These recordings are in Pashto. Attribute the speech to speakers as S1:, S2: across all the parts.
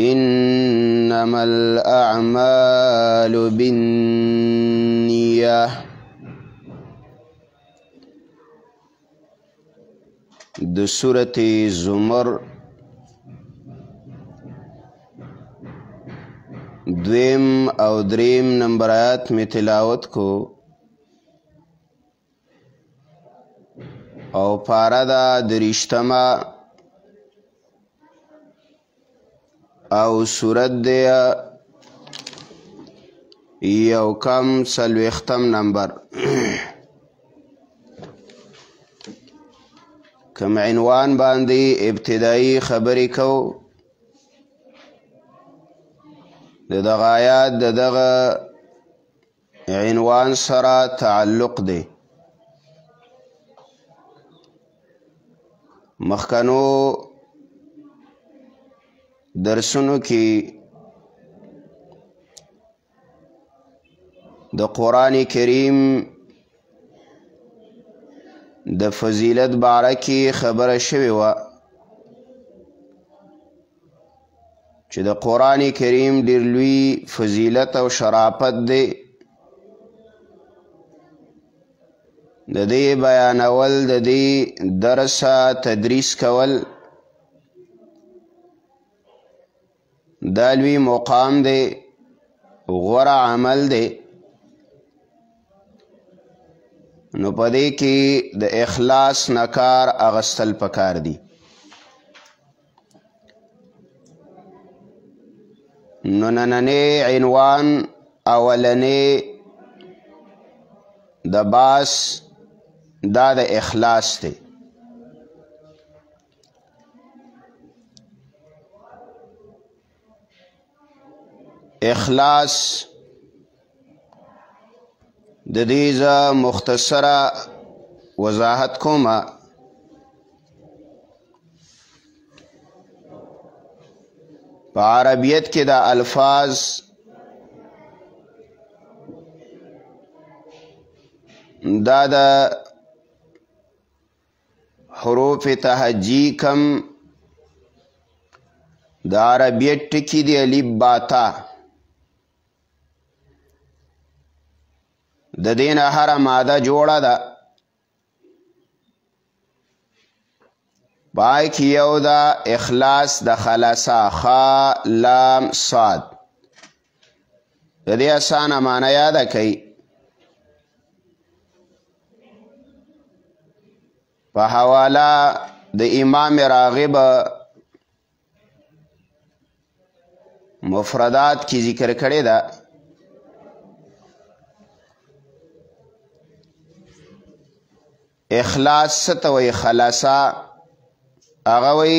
S1: إنما الأعمال بالنية د سورة زمر دویم او دریم نمبر آیات می تلاوت کو او پاره دا درشتما او صورت دی یو کم سلوختم نمبر کم عنوان باندې ابتدایي خبرې کو د دغه آیات د دغه عنوان سره تعلق دی مخکنو درسونو کې د قران کریم د فضیلت باره کې خبره شوې وه چې د قران کریم ډیر لوی فضیلت او شرافت دی د دې بیانول د دې درس تدریس کول دا لوی مقام دی غوره عمل دی نو په دې کې د اخلاص نکار اغستل پکار دي نو نننې عنوان اولنې د باس دا د اخلاص دی اخلاص د دې ز مختصره وضاحت کوم په عربیت کې دا الفاظ دا د حروف تهجی کم د عربیت ټکی دی الف با تا د دین هر ماده جوړه ده پای کې یو دا اخلاص د خلاصا خا لام صاد د دې اسانه معنی یاده کوي په حواله د امام راغب مفردات کې ذکر کړی ده اخلاص ستوي خلاصا هغه وی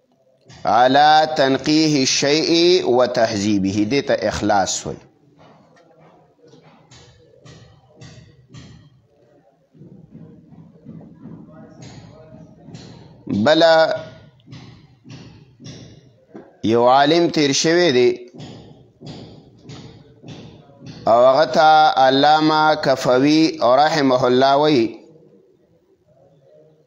S1: علا تنقیه الشیء و تهذیبه دې ته اخلاص وي بل یو عالم تیر شوی دی او هغه ته علامه کفوی رحمه الله وی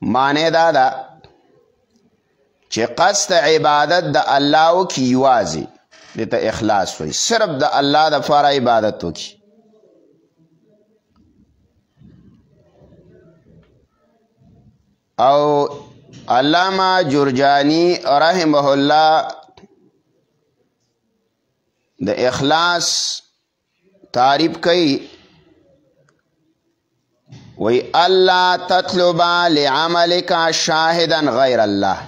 S1: معنی دا ده چې قصد عبادت د الله او کی یوازې دته اخلاص وي صرف د الله د فار عبادت وکي او علامه جرجانی رحمه الله د اخلاص تعریف کوي وی الله تطلب لعملک شاهدا غیر الله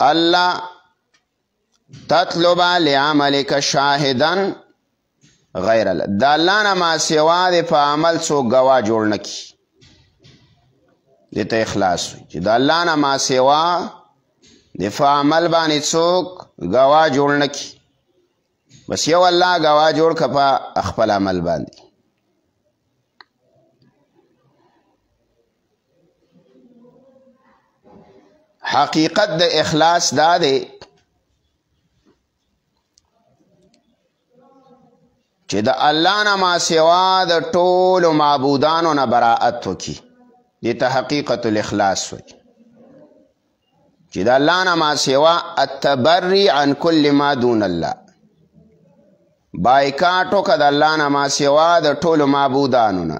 S1: الله تطلب لعملک شاهدا غیر الله د الله نه ما سوا د په عمل څو گوا جوړ نکی دته اخلاص چې د الله نه ما سوا د فعمل باندې څوک غوا جوړ نه کی بس یو الله غوا جوړ کپا خپل عمل باندې حقیقت د اخلاص دا دی چې د الله نه ما سوا د ټولو معبودانو نه براءت وکړي دې ته حقیقت الاخلاص وایي چې د الله نه ما سوا التبری عن کل ما دون الله بایکاټ وکړه د الله نه ما سوا د ټولو معبودانو نه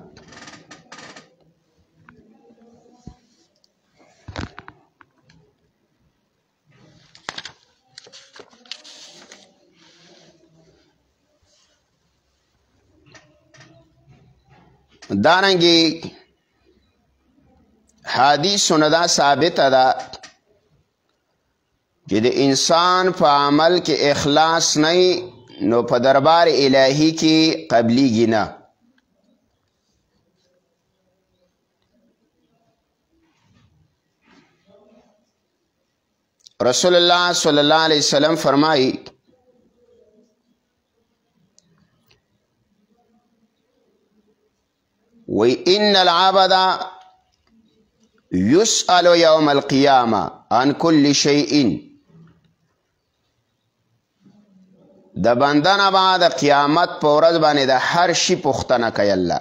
S1: دارنګي حدیث نه دا ثابت ده چې د انسان په عمل کې اخلاص نه نو په دربار الهی کې قبلیږي نه رسول الله صلی الله علیه وسلم فرمایي وی ان العبد يسأل يوم القيامة عن كل شيء د بندنه بعد قیامت په ورځ باندې د هر شي پوښتنه کوي الله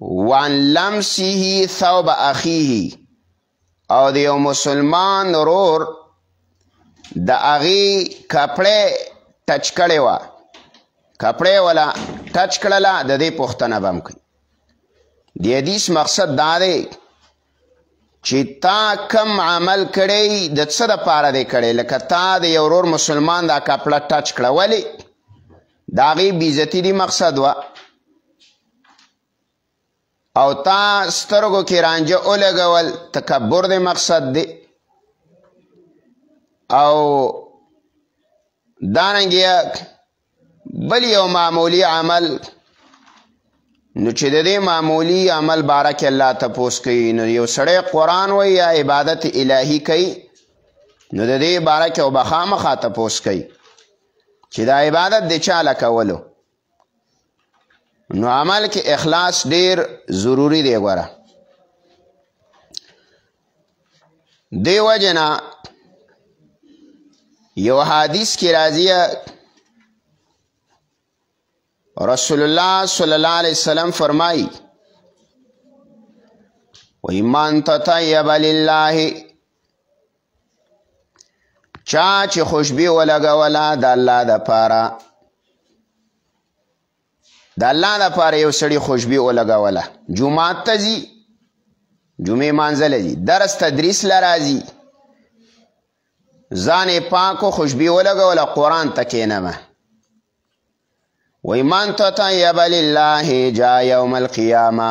S1: وان لمسه ثوب اخیه او د یو مسلمان رور د هغې کپړې ټچ کړې وه کپړې ولا ټچ کړله د دې پوښتنه به هم کوي د حدیث مقصد دا دی چې تا کم عمل کړی د څه دپاره دی کړی لکه تا د یو ورور مسلمان دا کپړه ټچ کړه ولې د هغې بېزتي دي مقصد وه او تا سترګو کې رانجه ولګول تکبر دی مقصد دی او دارنګه بل یو معمولی عمل نو چې د دې معمولی عمل باره کې الله تپوس کوي نو یو سړی قرآن وایي یا عبادت الهی کوي نو د دې باره کې او به خامخا تپوس کوي چې دا عبادت د چا له کولو نو عمل کې اخلاص ډیر ضروری دی ګوره دیو جنا یو حدیث کې راځي رسول الله صلی الله علیه وسلم فرمایي و ایمان تطیب لله چا چې خوشبي ولګوله د الله د پاره د الله لپاره یو سړي خوشبي ولګوله جمعات ته ځي جمعې مانځله ځي درس تدریس له راځي ځان یې پاکو خوشبي ولګوله قرآن ته کینمه وایي من تطیب لله جا یوم القیامه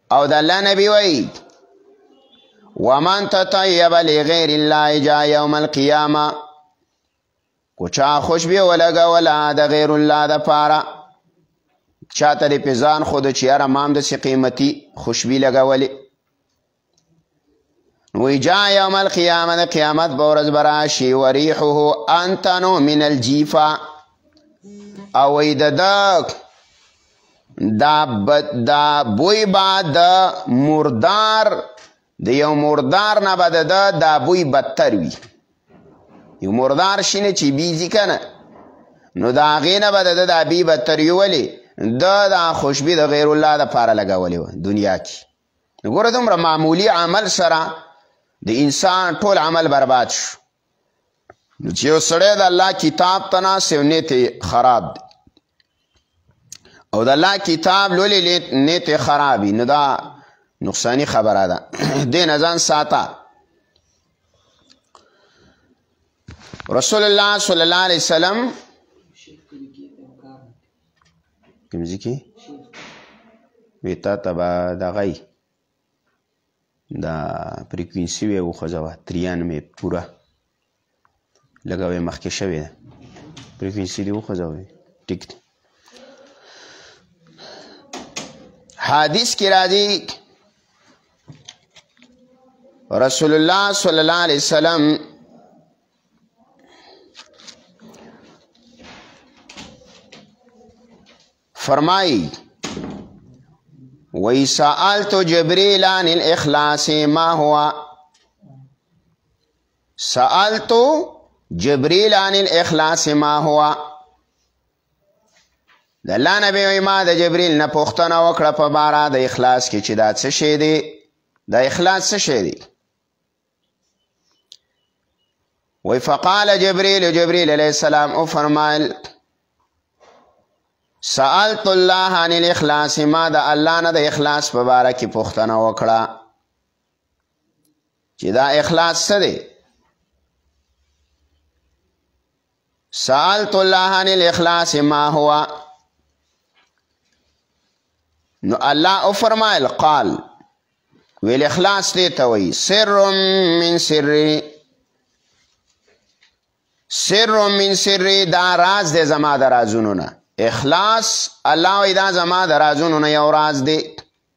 S1: او د الله نبی وای ومن تطیب لغیر الله جا یوم القیامه کو چا خوشبی ولګه ولا د غیر الله د پاره چاته د پزان خود چیاره مام د سی قیمتي خوشبی لګولې وی جا یوم القیامه د قیامت په ورځ به راشي وریحه انتنو من الجیفه او وی د ده دا بد دا بوی با د مردار د یو مردار نه به د دا بوی بدتر وي یو مردار شینه چې بیزی کنه نو دا هغې نه به د ده دا بی بدتر وي ولې د دا خوشبي د غیر الله دپاره لګولې وه دنیا کې ګوره دومره معمولی عمل سره د انسان ټول عمل برباد شو نو چې یو سړی د الله کتاب ته ناست یو نیت خراب دی او د الله کتاب لولې نیت خراب وي نو دا نقصانی خبره ده دې نه ځان ساته رسول الله صلی الله علیه وسلم کوم ځکه وی تا ته به دغه دا فریکوینسي وی وخوځوه 93 پوره لږه وی مخکې شوې ده فریکوینسي دې وخوځوه ټیک دی حدیث کې راځي رسول الله صلی الله علیه وسلم فرمای وی سآلت جبریل عن الاخلاص ما هو سآلت جبریل عن الاخلاص ما هو د الله نبی وی ما د جبریل نه پوښتنه وکړه په بارا د اخلاص کې چې دا څه شی دی د اخلاص څه شی دی وی فقال جبريل جبريل عليه السلام او فرمایل سألت الله عن الاخلاص ما د الله نه د اخلاص په باره کې پوښتنه وکړه چې دا اخلاص څه دی سألت الله عن الاخلاص ما هو نو الله او فرمایل قال ویل اخلاص دې ته وایي سر من سر سر من سر دا راز دې زما د رازونو نه اخلاص الله وی دا زما د رازونو نه یو راز دی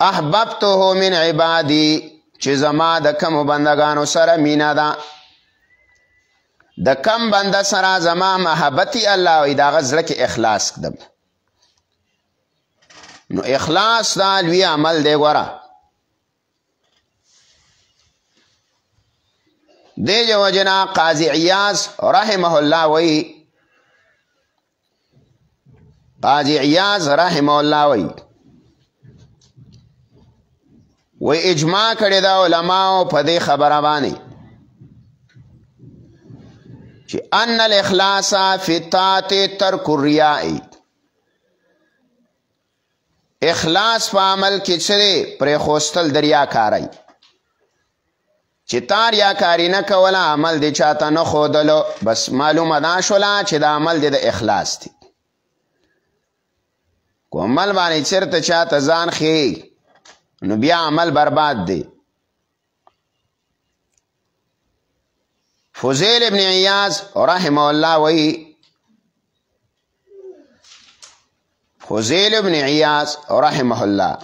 S1: احببته من عبادی چې زما د کم بندگانو سره مینا ده د کم بنده سره زما محبتي الله وي د هغه زړه کې اخلاص کړم نو اخلاص دا لوی عمل دی ګوره دی جو جنا قاضی عیاض رحمه الله وی قاضی عیاض رحم الله وی و اجماع کړی دا علماو په دې خبره باندې چې ان الاخلاص فی طاعت ترک الرياء اخلاص په عمل کې چره پر خوستل دریا کارای چې تار یا کاری نه کوله عمل دې چاته نه خودلو بس معلومه دا شولا چې دا عمل دې د اخلاص دی کو عمل باندې چرته چاته ځان خې نو بیا عمل برباد دی فوزیل ابن عیاض رحمه الله وی فضیل ابن عیاض رحمه الله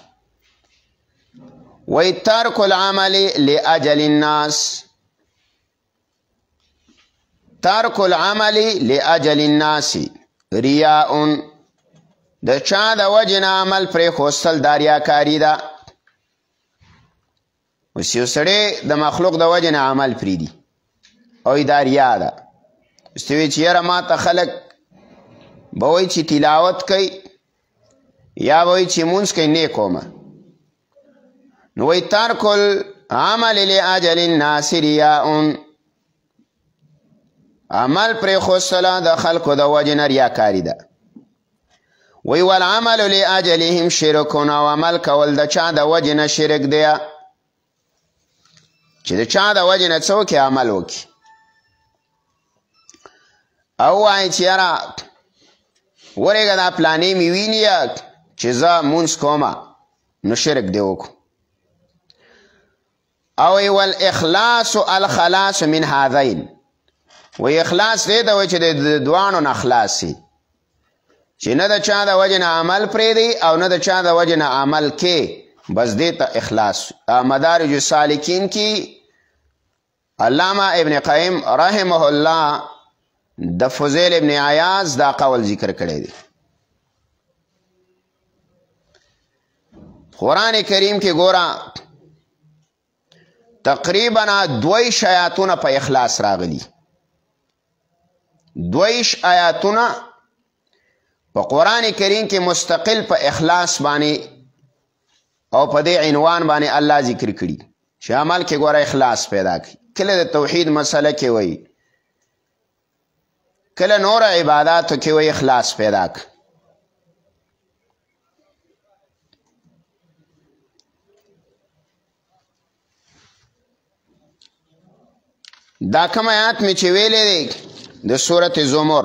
S1: وی ترک العمل لاجل الناس ترک العمل لاجل الناس ریاء د چا د وجنه عمل پر خوستل داریا کاری ده دا اوس یو سړی د مخلوق د وجه نه عمل پریدي او دا ریا ده اوس ته وایي چې یاره ما ته خلک به وایي چې تلاوت کوي یا به وایي چې مونځ کوي نه کومه نو وایي ترک العمل لاجل الناس ریاء عمل پر خوصله د خلکو د وجه نه ریاکاري ده وی والعمل لاجلهم شرکون او عمل کول د چا د وجه نه شرک دی چې د چا د وجه نه څوک عمل وکړي او وایي چې یاره ورېږه دا پلانې مې ویني چې زه مونځ کومه نو شرک دی وکړو او ول اخلاص الخلاص من هذین و اخلاص دې ته وای چې د دوانو نه خلاصي چې نه د چا د وجه نه عمل پرې دی او نه د چا د وجه نه عمل کې بس دې ته اخلاص مدارج السالکین کې علامه ابن قیم رحمه الله د فضیل ابن عیاض دا قول ذکر کړی دی قران کریم کې ګورا تقریبا دوی شیاطونه په اخلاص راغلي دویش آیاتونه په قران کریم کې مستقل په اخلاص باندې او په دې عنوان باندې الله ذکر کړي چې عمل کې ګوره اخلاص پیدا کړي کله د توحید مسله کې وایي کله نور عباداتو کې وې اخلاص پیدا ک دا کوم آیات می چې ویلې دی د سورته زمر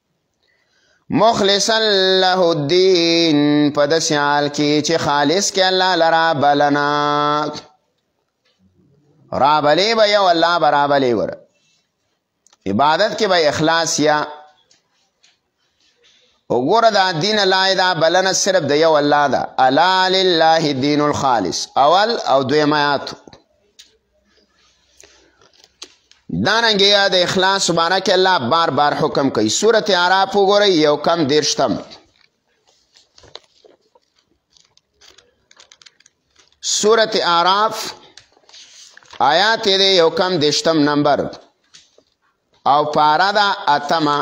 S1: مخلصا له الدین په داسې حال کې چې خالص کې الله لرا بلنا رابلې به یو الله به رابلې ور عبادت کې به اخلاص یا وګوره دا دین الله دا بلنه صرف د یو الله ده الا لله الدین الخالص اول او دویمات دارنګ یا د اخلاص باره کې الله بار بار حکم کوي سورت عراف وګورئ یو کم دیرشتم سورت عراف آیات دی یو کم دیشتم نمبر او پارا دا اتما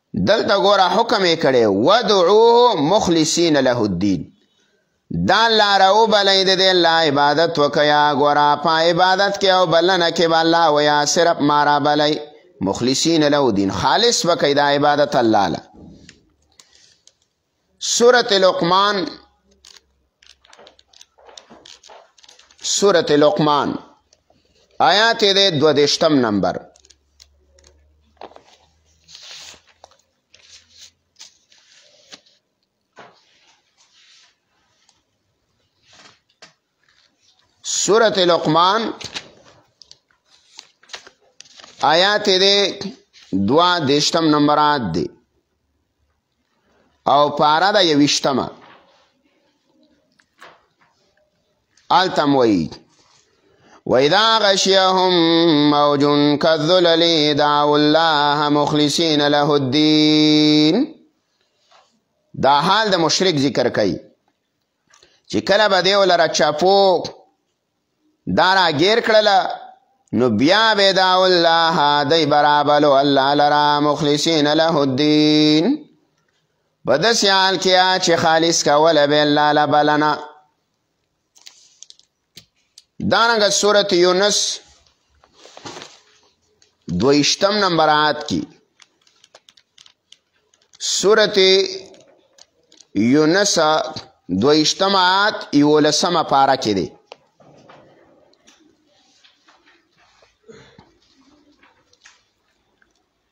S1: دلته ګوره حکم یې کړی ودعوه مخلصین له الدین دا لاره وبلئ د دې الله عبادت وکیا ګوره په عبادت کې او بلنه کې به الله ویا صرف ما را بلئ مخلصین له دین خالص به کوي دا عبادت الله له سورت لقمان سورت لقمان آیات دې دو دشتم نمبر سورت لقمان آیات دے دوا دیشتم نمبرات دی او پارا دا یوشتمه آلتم وید وإذا غشيهم موج كالذلل دعوا الله مخلصين له الدين دا حال د مشرک ذکر کوي چې کله به دی ولره چاپو دا راګیر کړله نو بیا به دا الله دی برابلو الله لرا مخلصین له الدین په داسې حال کې چې خالص کوله به الله له بلنه دارنګه سورت یونس دویشتم نمبر آیات کی سورت یونس دویشتم آیات یولسم پارا کې دی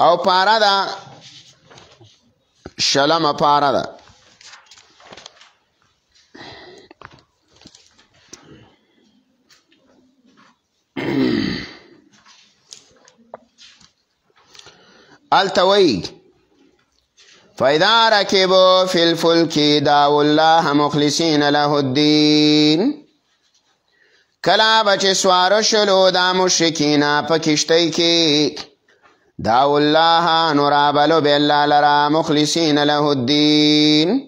S1: او پارا دا شلم پارا ده التوي فإذا ركبوا في الفلك دعوا الله مخلصين له الدين کله به چې سواره شولو دا مشرکینا په کشتۍ کې دعو الله نو رابلو به الله لرا مخلصین له الدین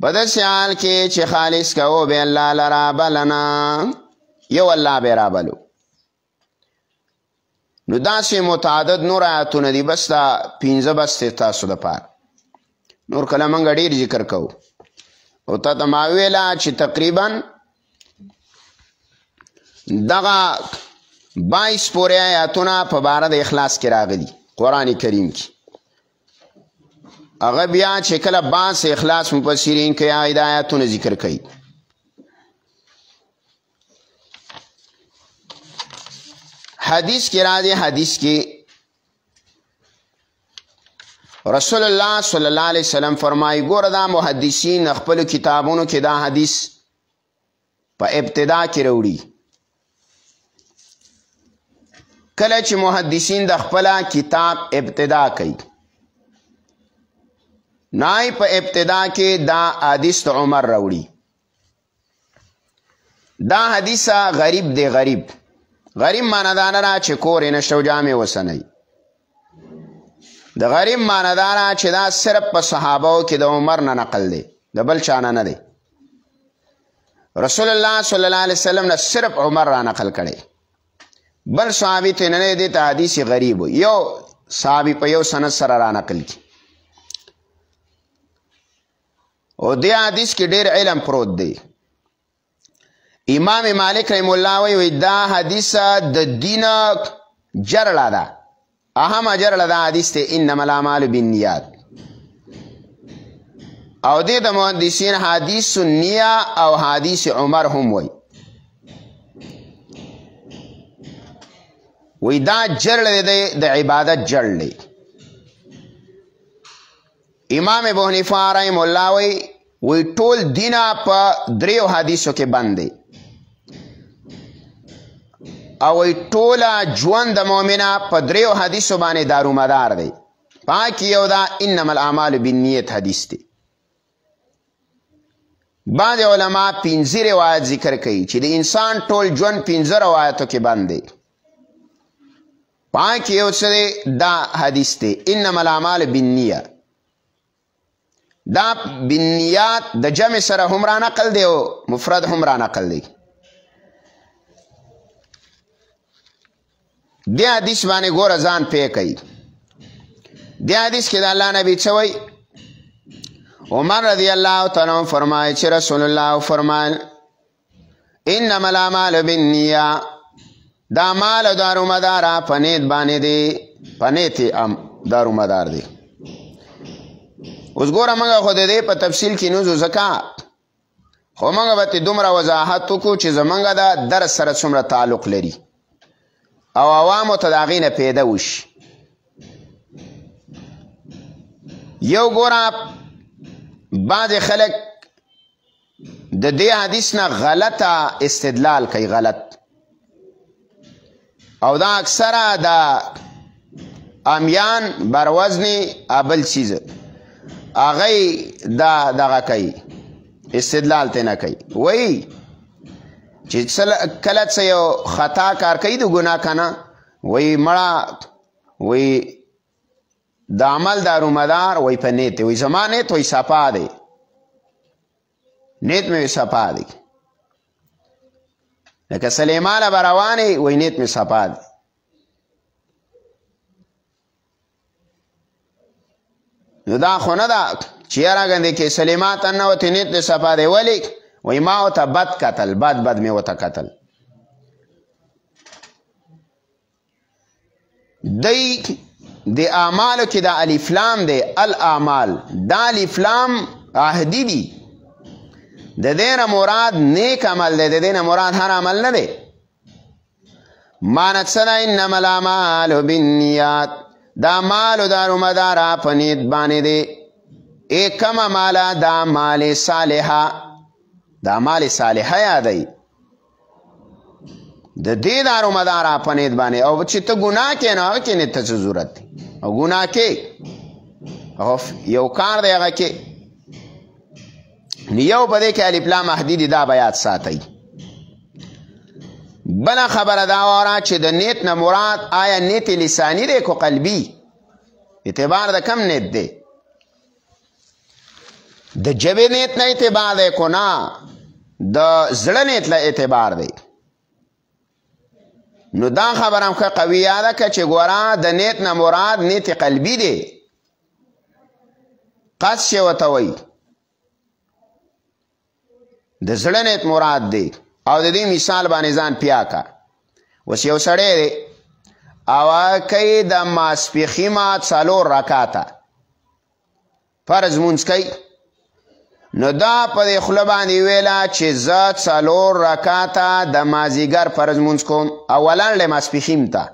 S1: په داسې حال کې چې خالص کوو به الله لرا بلنا یو الله به رابلو نو داسې متعدد نور آیاتونه دي بس دا پنځه بس دی تاسو دپاره نور کله موږ ډېر ذکر کوو او تا ته ما ویله چې تقریبا دغه بایس پورې آیاتونه په باره د اخلاص کې راغلي قرآن کریم کې هغه بیا چې کله باس اخلاص مفسرین کوي هغه د آیاتونه ذکر کوي حدیث کې را دي حدیث کې رسول الله صلی الله علیه وسلم فرمایي ګوره دا محدثین خپل کتابونو کې دا حدیث په ابتدا کې وروړي کله چې محدثین د خپل کتاب ابتدا کوي نای په ابتدا کې دا حدیث عمر وروړي دا حدیث غریب دی غریب غریب معنی دا نه چې کور یې نشته او جامې وسنئ د غریب معنی دا نه چې دا صرف په صحابو کې د عمر نه نقل دی د بل چا نه نه دی رسول الله صلی الله علیه وسلم نه صرف عمر را نقل کړي بل صحابي ته نه دی ته حدیث غریب یو صحابي په یو سند سره را نقل کی او دې حدیث کې ډېر علم پروت دی امام مالک رحم الله وی وی دا حدیث د دین جرړه ده اهم جرړه ده حدیث ته انما الاعمال بالنیات او دې د محدثین حدیث سنیه او حدیث عمر هم وی وی دا جرړه ده د عبادت جرړه امام ابو حنیفه رحم الله وی وی ټول دینا په دریو حدیثو کې بند دی او وی ټول ژوند د مؤمنه په دریو حدیثو باندې دارو مدار دی پاکی یو دا انما الاعمال بالنیت حدیث دی بعض علما پنځه روایت ذکر کوي چې د انسان ټول ژوند پنځه روایتو کې بند دی پاک یو سره دا حدیث ته انما الاعمال بالنیه دا بالنیات د جمع سره هم را نقل دی او مفرد هم را نقل دی د حدیث باندې ګور ځان پې کوي د حدیث کې د الله نبی څه وایي عمر رضی الله تعالی فرمایي چې رسول الله فرمایل انما الاعمال بالنیه دا مال دارو مدار پنیت باندې دی پنیت ام دارو مدار دی اوس ګوره موږ خو د دې په تفصیل کې نوزو زکا خو موږ به ته دومره وضاحت وکړو چې زمونږ دا درس سره څومره تعلق لري او عوامو ته د هغې نه پیدا وشي یو ګوره بعضې خلک د دې حدیث نه غلط استدلال کوي غلط او دا اکثره دا امیان بروزن ابل چیز هغه دا دغه کوي استدلال ته نه کوي وای چې کله څه یو خطا کار کوي د ګناه کنه وای مړه وای د عمل دارومدار وای په نیت وای زما نیت وای صفا دی نیت مې صفا دی لکه سلیمانه به روانې وای نیت مې صفا دی نو دا خو نه ده چې یاره ګندې کې سلیما ته نه وتې نیت مې صفا دی ولې وای ما ورته بد کتل بد بد مې ورته کتل دی د اعمالو کې دا الف لام دی الاعمال دا الف لام عهدی دی د دینه مراد نیک عمل دی د دینه مراد هر عمل نه دی مانت سنا انما الاعمال بالنیات دا مال او دارو مدارا په نیت باندې دی اکم مالا دا مال صالحه دا مال صالحه یادی د دې دارو مدار په نیت باندې او چې ته ګناه کې نه هغه کې نه ته ضرورت دی او ګناه کې او یو کار دی هغه کې یو په دې کې الف لام محدودی دا بیات ساتي بل خبره دا وره چې د نیت نه مراد آیا نیت لسانی دی کو قلبی اعتبار د کم نیت دی د جبه نیت نه اعتبار دی کو نه د زړه نیت له اعتبار دی نو دا خبره هم ښه قوي یاده که چې ګوره د نیت نه مراد نیت قلبي دی قصد چې ورته وایي د زړه نیت مراد دی او د دې مثال باندې ځان پیاکا وس یو سړی دی او کوي د ماسپخی ما څلور رکاته فرض مونږ کوي نو دا په دې خوله باندې ویله چې زه څلور رکاته د مازیګر فرض مونځ کوم او ولاړلې ماسپښیم ته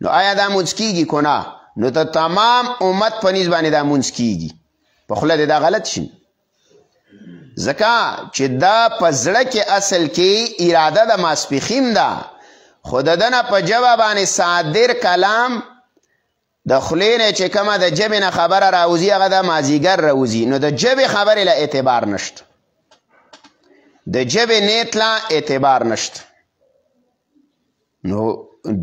S1: نو آیا دا مونځ کیږي که نه نو ته تمام امت په نیز باندې دا مونځ کیږي په خوله دې دا غلط شي ځکه چې دا په زړه کې اصل کې اراده د ماسپیخیم ده خو د دنه په جوه باندې صادر کلام د خلی نه چې کومه د جبې نه خبره راوځي هغه د مازیګر راوځي نو د جبې خبرې له اعتبار نشته د جبې نیت له اعتبار نشته نو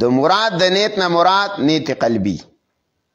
S1: د مراد د نیت نه مراد نیت قلبي